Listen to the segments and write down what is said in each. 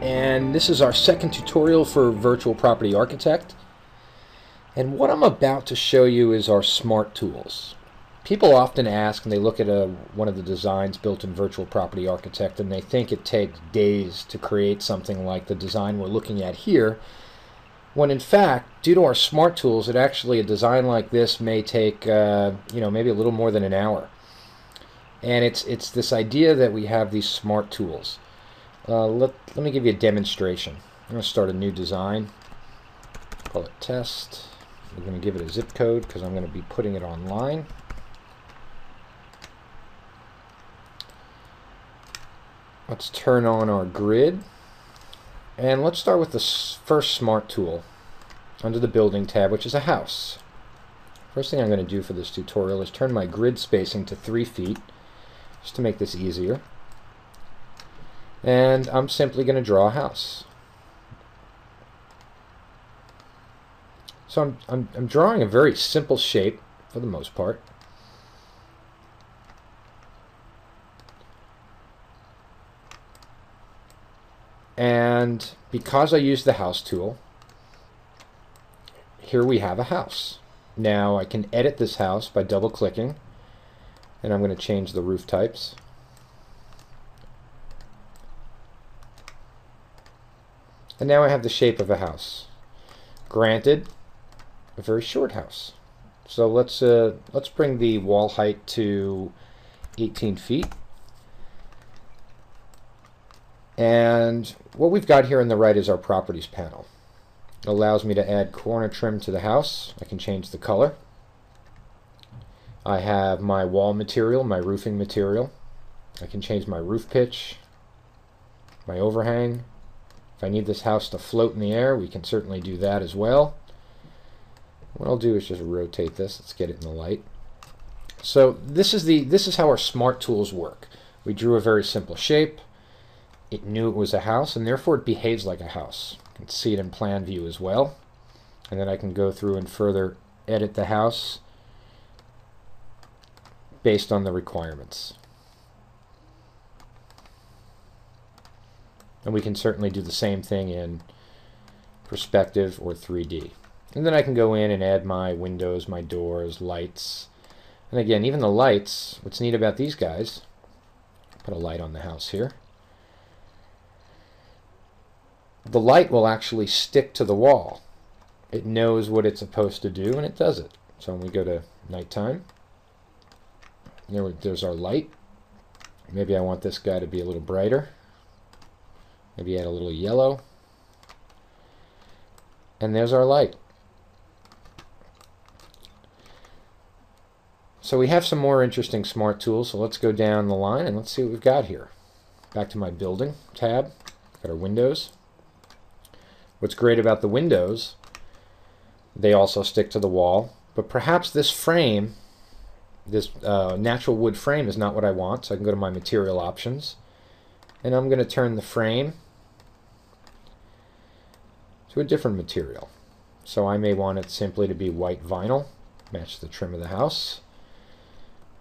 and this is our second tutorial for Virtual Property Architect. And what I'm about to show you is our smart tools. People often ask and they look at a, one of the designs built in Virtual Property Architect and they think it takes days to create something like the design we're looking at here, when in fact, due to our smart tools, it actually, a design like this may take, uh, you know, maybe a little more than an hour. And it's, it's this idea that we have these smart tools. Uh, let, let me give you a demonstration. I'm going to start a new design. Call it test. We're going to give it a zip code because I'm going to be putting it online. Let's turn on our grid. And let's start with the first smart tool under the building tab, which is a house. First thing I'm going to do for this tutorial is turn my grid spacing to 3 feet, just to make this easier and I'm simply going to draw a house. So I'm, I'm, I'm drawing a very simple shape for the most part. And because I use the house tool, here we have a house. Now I can edit this house by double clicking and I'm going to change the roof types. And now I have the shape of a house. Granted, a very short house. So let's uh, let's bring the wall height to 18 feet. And what we've got here on the right is our properties panel. It allows me to add corner trim to the house. I can change the color. I have my wall material, my roofing material. I can change my roof pitch, my overhang, if I need this house to float in the air, we can certainly do that as well. What I'll do is just rotate this. Let's get it in the light. So this is the this is how our smart tools work. We drew a very simple shape. It knew it was a house, and therefore it behaves like a house. You can see it in plan view as well. And then I can go through and further edit the house based on the requirements. And we can certainly do the same thing in perspective or 3D. And then I can go in and add my windows, my doors, lights. And again, even the lights, what's neat about these guys, put a light on the house here. The light will actually stick to the wall. It knows what it's supposed to do and it does it. So when we go to nighttime, there, there's our light. Maybe I want this guy to be a little brighter. Maybe add a little yellow. And there's our light. So we have some more interesting smart tools. So let's go down the line and let's see what we've got here. Back to my building tab. Got our windows. What's great about the windows, they also stick to the wall. But perhaps this frame, this uh, natural wood frame is not what I want. So I can go to my material options. And I'm going to turn the frame to a different material. So I may want it simply to be white vinyl, match the trim of the house.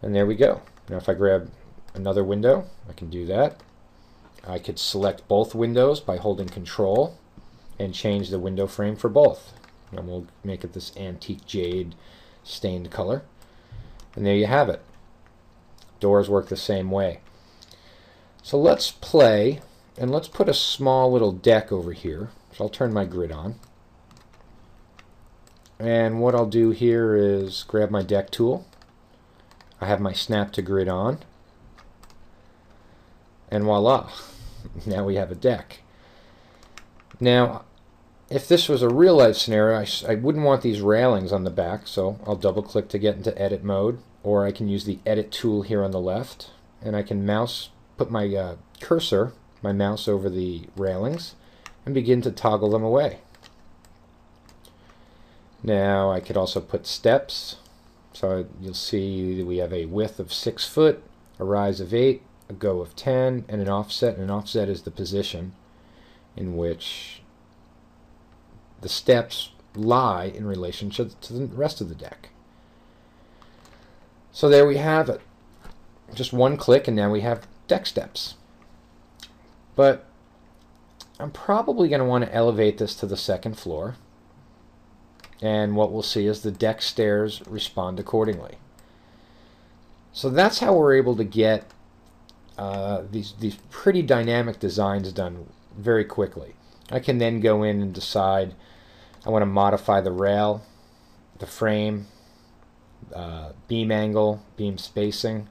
And there we go. Now if I grab another window, I can do that. I could select both windows by holding control and change the window frame for both. And we'll make it this antique jade stained color. And there you have it. Doors work the same way. So let's play and let's put a small little deck over here so I'll turn my grid on. And what I'll do here is grab my deck tool. I have my snap to grid on. And voila, now we have a deck. Now, if this was a real life scenario, I, I wouldn't want these railings on the back, so I'll double click to get into edit mode, or I can use the edit tool here on the left, and I can mouse, put my uh, cursor, my mouse over the railings, and begin to toggle them away. Now I could also put steps. So you'll see we have a width of 6 foot, a rise of 8, a go of 10, and an offset. And an offset is the position in which the steps lie in relationship to the rest of the deck. So there we have it. Just one click and now we have deck steps. But I'm probably going to want to elevate this to the second floor. And what we'll see is the deck stairs respond accordingly. So that's how we're able to get uh, these, these pretty dynamic designs done very quickly. I can then go in and decide I want to modify the rail, the frame, uh, beam angle, beam spacing.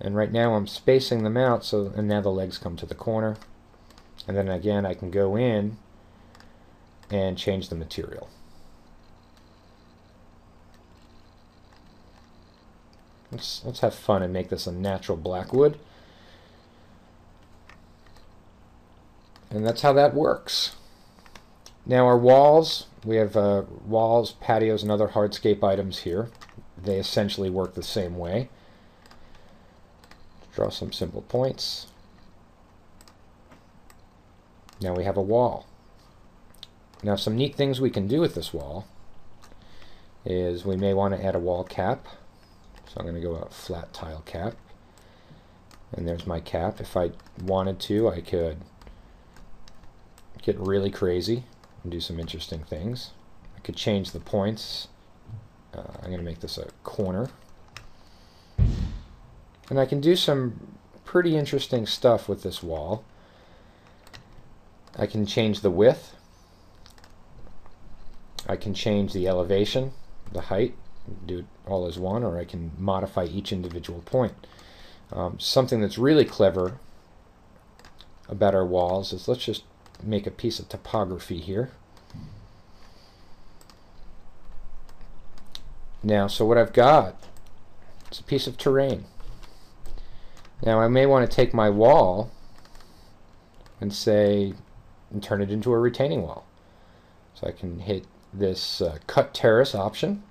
And right now I'm spacing them out so and now the legs come to the corner. And then again I can go in and change the material. Let's, let's have fun and make this a natural black wood. And that's how that works. Now our walls, we have uh, walls, patios, and other hardscape items here. They essentially work the same way. Draw some simple points. Now we have a wall. Now some neat things we can do with this wall is we may want to add a wall cap. So I'm going to go a flat tile cap. And there's my cap. If I wanted to, I could get really crazy and do some interesting things. I could change the points. Uh, I'm going to make this a corner. And I can do some pretty interesting stuff with this wall. I can change the width. I can change the elevation, the height, do it all as one, or I can modify each individual point. Um, something that's really clever about our walls is let's just make a piece of topography here. Now, so what I've got is a piece of terrain. Now I may want to take my wall and say, and turn it into a retaining wall. So I can hit this uh, cut terrace option,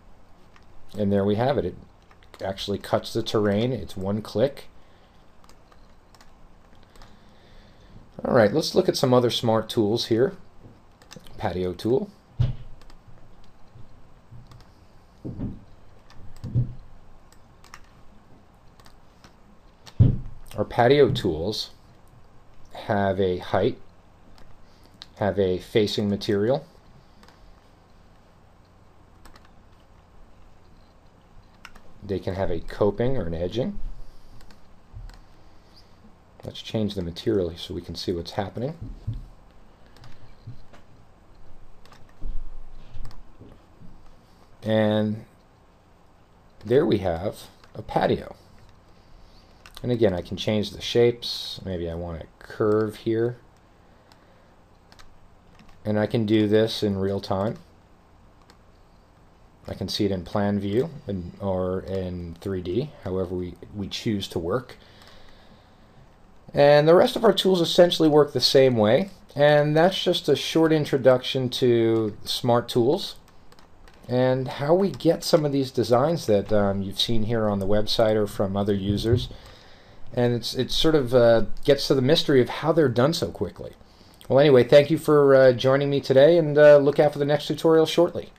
and there we have it. It actually cuts the terrain. It's one click. All right, let's look at some other smart tools here. Patio tool. Our patio tools have a height, have a facing material, they can have a coping or an edging. Let's change the material so we can see what's happening. And there we have a patio. And again, I can change the shapes. Maybe I want a curve here. And I can do this in real time. I can see it in plan view and, or in 3D, however we, we choose to work. And the rest of our tools essentially work the same way. And that's just a short introduction to smart tools and how we get some of these designs that um, you've seen here on the website or from other users and it's it sort of uh, gets to the mystery of how they're done so quickly. Well, anyway, thank you for uh, joining me today, and uh, look out for the next tutorial shortly.